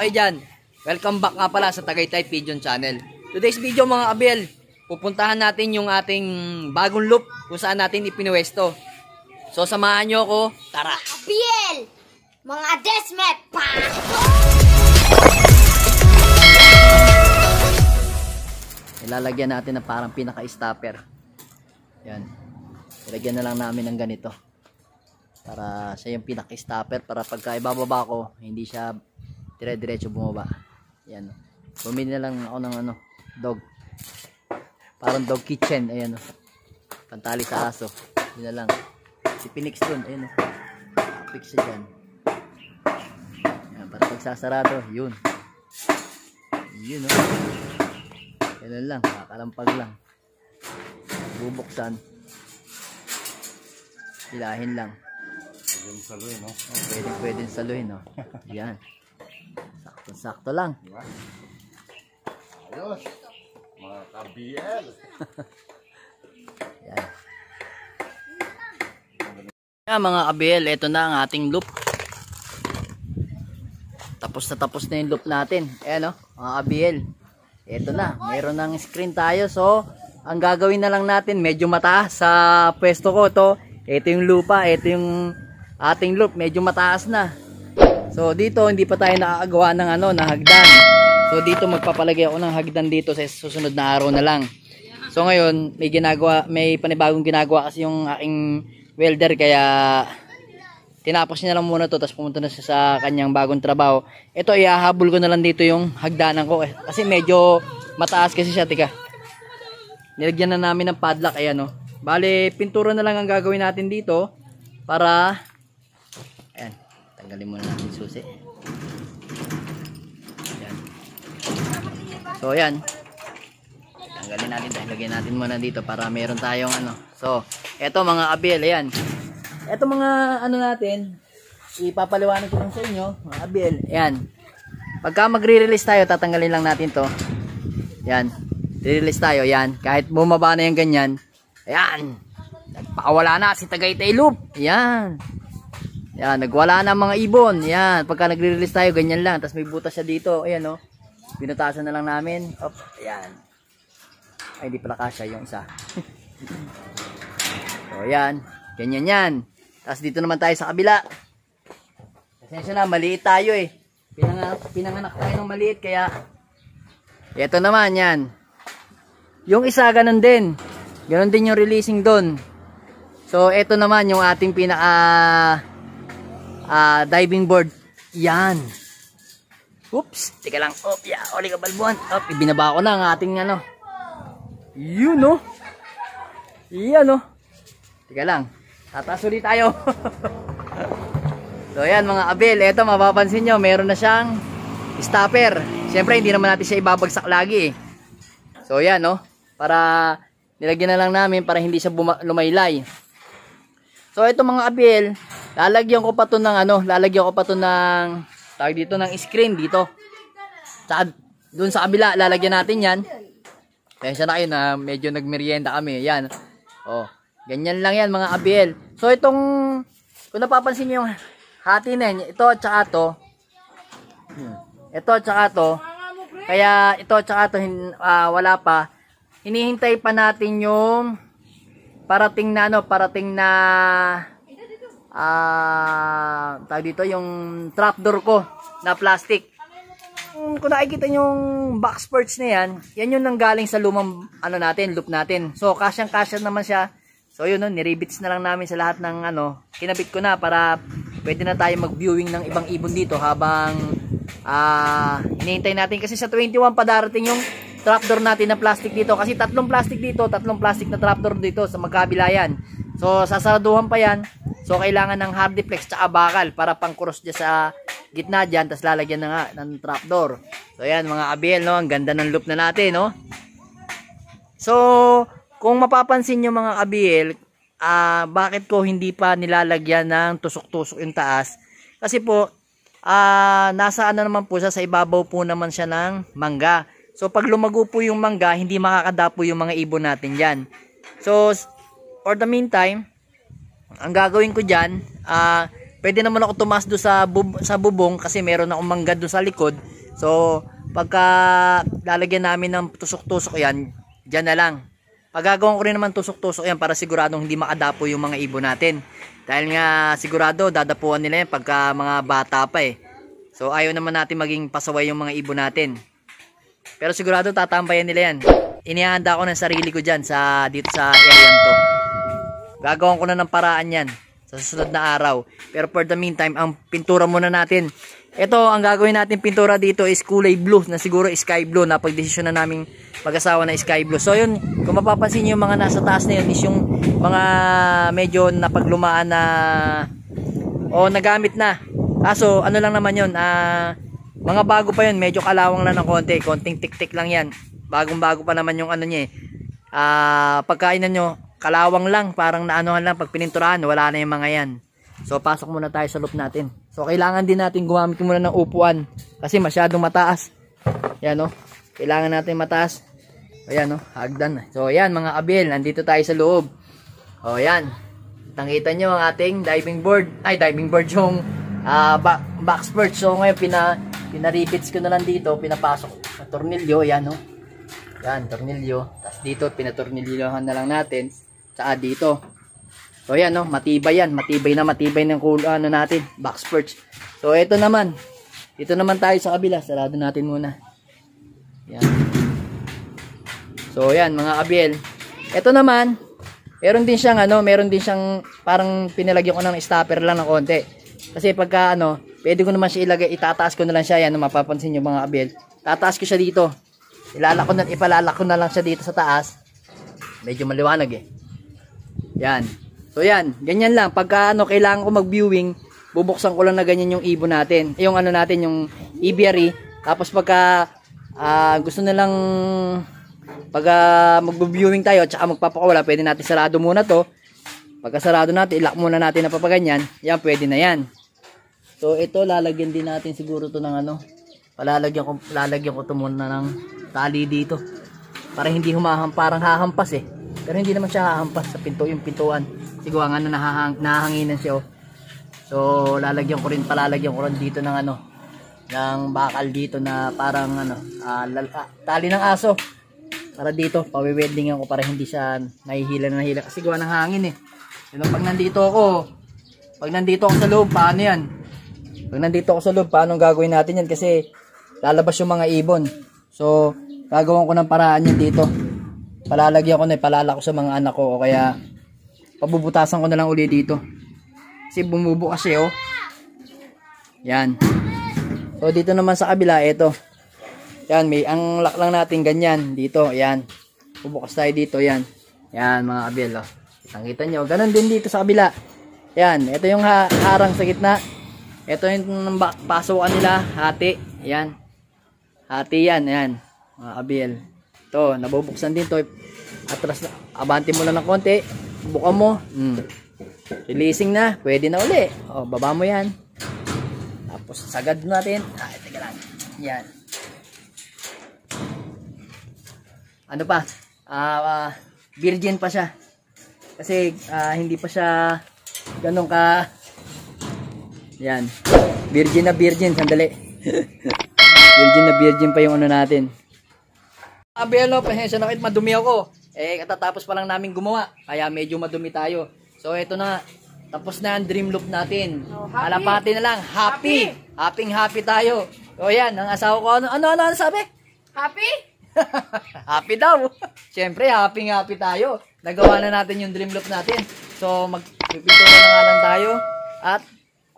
kayo dyan? Welcome back nga pala sa Tagaytay Pigeon Channel. Today's video mga abel, pupuntahan natin yung ating bagong loop kung saan natin ipinuwesto. So samahan nyo ako, tara! PL! Mga desmet pa! Ilalagyan natin ng parang pinaka-stopper. Yan. Ilagyan na lang namin ng ganito. Para siya yung pinaka-stopper para pagka ibababa ko, hindi siya dire-diretso bumaba. Yan. Bumili na lang ako ng ano, dog. Parang dog kitchen. Ayan o. Pantali sa aso. Yun na lang. Si Phoenix dun. Ayan o. Fix siya dyan. Yan. Para pagsasarado. Yun. Yun o. Yan lang. Kakalampag lang. Bubuksan. Hilahin lang. Yung saloy, no? Oh, pwede pwede saluhin, no? Yan. Sakto-sakto lang. Diba? Ayos. Mga ka-BL. Yan. Yan mga kabel, ito na ang ating loop. Tapos na tapos na yung loop natin. Ayan o, mga kabel. Ito na, mayroon ng screen tayo. So, ang gagawin na lang natin, medyo mataas sa pwesto ko to. Ito yung lupa, ito yung ating loop, medyo mataas na. So, dito hindi pa tayo nakakagawa ng ano, ng hagdan. So, dito magpapalagay ako ng hagdan dito sa susunod na araw na lang. So ngayon, may ginagawa, may panibagong ginagawa kasi yung aking welder kaya tinapos niya lang muna to tapos pumunta na siya sa kanyang bagong trabaho. Ito iahabol ko na lang dito yung hagdanan ko eh. Kasi medyo mataas kasi siya, tika. Nilagyan na namin ng padlock ayan no. Bale, pintura na lang ang gagawin natin dito para tanggalin muna natin susi. Ayan. So ayan, Tanggalin natin tayo. Lagyan natin muna dito para meron tayong ano. So, eto mga abil, ayan. Eto mga ano natin, ipapaliwanag ko lang sa inyo, mga abil. Ayan. Pagka magre-release tayo, tatanggalin lang natin to. Ayan. Re-release tayo, ayan. Kahit bumaba na yung ganyan. Ayan. Nagpakawala na si Tagaytay Loop. Ayan. Ayan, nagwala na mga ibon. Ayan, pagka nagre-release tayo, ganyan lang. Tapos may butas siya dito. Ayan, oh. Binutasan na lang namin. Op, ayan. Ay, di pala kasya yung isa. so, yan. Ganyan yan. Tapos dito naman tayo sa kabila. Pasensya na, maliit tayo eh. Pinanganak, pinanganak tayo ng maliit, kaya ito naman yan. Yung isa, ganun din. Ganun din yung releasing doon. So, ito naman yung ating pinaka ah, diving board. Yan. Oops, tika lang. Op, ya, oli ka balbuan. Op, ibinaba ko na ang ating ano, yun no. Iyan no. Teka lang. Tataas ulit tayo. so ayan mga abel. Ito mapapansin nyo. Meron na siyang stopper. Siyempre hindi naman natin siya ibabagsak lagi eh. So ayan no. Para nilagyan na lang namin para hindi siya lumaylay. So ito mga abel. Lalagyan ko pa to ng ano. Lalagyan ko pa to ng tawag dito ng screen dito. Tsaka dun sa kabila lalagyan natin yan. Tensya na kayo na medyo nagmerienda kami. Yan. Oh, ganyan lang yan mga abiel. So itong, kung napapansin niyo yung hati na ito at saka to. Ito at saka to. Kaya ito at saka to, uh, wala pa. Hinihintay pa natin yung parating na ano, parating na ah, uh, dito yung trapdoor ko na plastic kung nakikita yung box perch na yan, yan yung nanggaling sa lumang ano natin, loop natin. So, kasyang-kasya naman siya. So, yun, no, niribits na lang namin sa lahat ng ano, kinabit ko na para pwede na tayo mag-viewing ng ibang ibon dito habang ah, uh, hinihintay natin kasi sa 21 pa darating yung trapdoor natin na plastic dito kasi tatlong plastic dito, tatlong plastic na trapdoor dito sa magkabila yan. So, sasaraduhan pa yan. So, kailangan ng hard deflex tsaka bakal para pang cross dyan sa gitna dyan, tapos lalagyan na nga ng trapdoor. So ayan mga abiel, no? ang ganda ng loop na natin. No? So, kung mapapansin nyo mga abiel, uh, bakit ko hindi pa nilalagyan ng tusok-tusok yung taas? Kasi po, uh, nasa ano naman po siya, sa ibabaw po naman siya ng mangga. So pag lumago po yung mangga, hindi makakadapo yung mga ibon natin dyan. So, for the meantime, ang gagawin ko dyan, uh, Pwede naman ako tumas do sa, bub sa bubong kasi meron akong mangga do sa likod. So, pagka lalagyan namin ng tusok-tusok yan, dyan na lang. Pagagawan ko rin naman tusok-tusok yan para siguradong hindi makadapo yung mga ibon natin. Dahil nga sigurado dadapuan nila yan pagka mga bata pa eh. So ayaw naman natin maging pasaway yung mga ibon natin. Pero sigurado tatambayan nila yan. Inihanda ko ng sarili ko dyan sa, dito sa area to. Gagawin ko na ng paraan yan sa susunod na araw. Pero for the meantime, ang pintura muna natin. Ito, ang gagawin natin pintura dito is kulay blue na siguro sky blue na pagdesisyon na naming mag-asawa na sky blue. So yun, kung mapapansin nyo yung mga nasa taas na yun is yung mga medyo napaglumaan na o nagamit na. Kaso ano lang naman yun, ah, mga bago pa yun, medyo kalawang lang ng konti, konting tik-tik lang yan. Bagong-bago pa naman yung ano niya eh. Ah, pagkainan nyo, kalawang lang, parang naanohan lang pag pininturahan, wala na yung mga yan. So pasok muna tayo sa loop natin. So kailangan din natin gumamit muna ng upuan kasi masyadong mataas. Yan no. Kailangan natin mataas. Ayan no, hagdan. So ayan mga abel, nandito tayo sa loob. O ayan. Nakita nyo ang ating diving board. Ay, diving board yung ah, back, back spurt. So ngayon pina pinaribits ko na lang dito, pinapasok sa tornilyo, ayan no. Yan, tornilyo. Tapos dito pinatornilyohan na lang natin. Saka dito. So yan no, matibay yan, matibay na matibay ng ano natin, back spurts. So ito naman. Dito naman tayo sa kabila, sarado natin muna. Yan. So yan mga abiel. Ito naman, meron din siyang ano, meron din siyang parang pinalagyan ko ng stopper lang ng konti. Kasi pagka ano, pwede ko naman siya ilagay, itataas ko na lang siya yan, mapapansin niyo mga abiel. Tataas ko siya dito. Ilalak ko na, ipalalak na lang siya dito sa taas. Medyo maliwanag eh. Yan. So yan, ganyan lang. Pagka ano, kailangan ko mag-viewing, bubuksan ko lang na ganyan yung ibon natin. Yung ano natin, yung aviary. Tapos pagka ah, gusto nilang pag uh, mag-viewing tayo at saka magpapakawala, pwede natin sarado muna to. Pagka sarado natin, ilak muna natin na papaganyan. Yan, pwede na yan. So ito, lalagyan din natin siguro to ng ano. Palalagyan ko, lalagyan ko to muna ng tali dito. Para hindi humaham, parang hahampas eh. Pero hindi naman siya hahampas sa pinto, yung pintuan. Siguro nga na nahahang, nahahanginan siya oh. So lalagyan ko rin, palalagyan ko rin dito ng ano, ng bakal dito na parang ano, ah, lal- ah, tali ng aso. Para dito, pawiweldingan ko para hindi siya nahihila na nahihila. Kasi gawa ng hangin eh. Pero pag nandito ako, pag nandito ako sa loob, paano yan? Pag nandito ako sa loob, paano gagawin natin yan? Kasi lalabas yung mga ibon. So, gagawin ko ng paraan yan dito. Palalagyan ko na, palala ko sa mga anak ko. O kaya, pabubutasan ko na lang uli dito. Kasi bumubo kasi oh. Yan. So, dito naman sa kabila, ito. Yan, may ang lock lang natin ganyan dito, yan. Bubukas tayo dito, yan. Yan mga kabel, oh. Nakita nyo, ganun din dito sa kabila. Yan, ito yung ha harang sa gitna. Ito yung pasukan nila, hati. Yan. Hati yan, yan. Mga kabel. Ito, nabubuksan din to. Atras na, abante mo lang ng konti. Buka mo. Mm. Releasing na, pwede na uli. O, baba mo yan. Tapos sagad natin. Ah, teka lang. Yan. ano pa, ah, ah, virgin pa siya. Kasi ah, hindi pa siya ganun ka yan. Virgin na virgin, sandali. virgin na virgin pa yung ano natin. Sabi ano, pasensya na kahit madumi ako. Eh, katatapos pa lang namin gumawa. Kaya medyo madumi tayo. So, eto na. Tapos na ang dream loop natin. Alapati na lang. Happy! Happy happy tayo. O yan, ang asawa ko. Ano, ano, ano, ano sabi? Happy? happy daw. Siyempre, happy happy tayo. Nagawa na natin yung dream loop natin. So, magpipintura na nga lang tayo. At,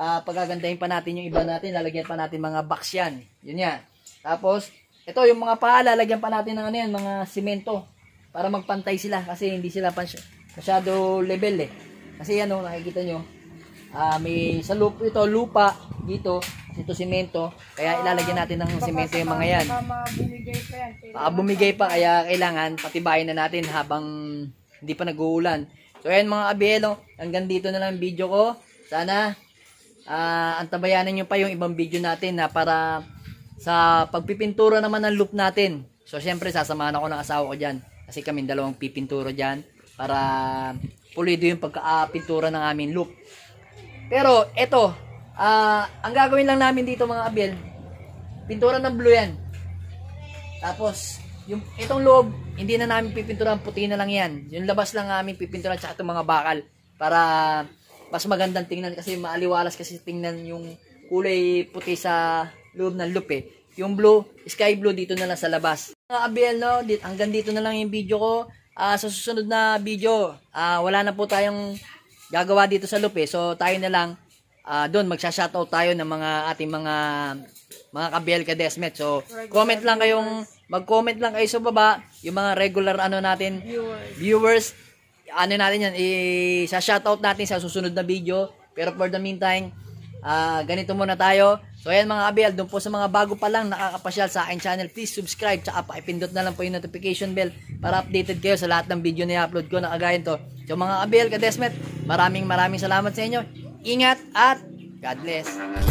ah, pagagandahin pa natin yung iba natin. Lalagyan pa natin mga box yan. Yun yan. Tapos, ito yung mga paa, lalagyan pa natin ng ano yan, mga simento. Para magpantay sila. Kasi hindi sila masyado level eh. Kasi yan oh, nakikita nyo. Ah, may sa lupa ito, lupa dito, ito simento. Kaya ilalagyan natin ng simento yung mga yan. Baka bumigay pa kaya kailangan patibayin na natin habang hindi pa nag-uulan. So ayan mga abelo, hanggang dito na lang ang video ko. Sana ah antabayanan nyo pa yung ibang video natin na para sa pagpipintura naman ng loop natin. So syempre sasamahan ako ng asawa ko dyan. Kasi kami dalawang pipintura dyan para pulido yung pagka-pintura ng aming loop. Pero eto, ah ang gagawin lang namin dito mga abel, pintura ng blue yan. Tapos, yung itong loob, hindi na namin pipinturan, puti na lang yan. Yung labas lang namin pipinturan tsaka itong mga bakal para mas magandang tingnan kasi maaliwalas kasi tingnan yung kulay puti sa loob ng loop eh. Yung blue, sky blue dito na lang sa labas. Mga ABL no, hanggang dito na lang yung video ko. Ah, sa susunod na video, ah, wala na po tayong gagawa dito sa loop eh. So tayo na lang ah, doon magsha-shoutout tayo ng mga ating mga mga kabiel ka Desmet. So comment lang kayong mag-comment lang kayo sa baba yung mga regular ano natin viewers ano natin yan i-shoutout natin sa susunod na video. Pero for the meantime, ah ganito muna tayo. So ayan mga kabiel, doon po sa mga bago pa lang nakakapasyal sa akin channel, please subscribe tsaka pakipindot na lang po yung notification bell para updated kayo sa lahat ng video na i-upload ko na kagaya to. So mga kabiel, kadesmet, maraming maraming salamat sa inyo. Ingat at God bless.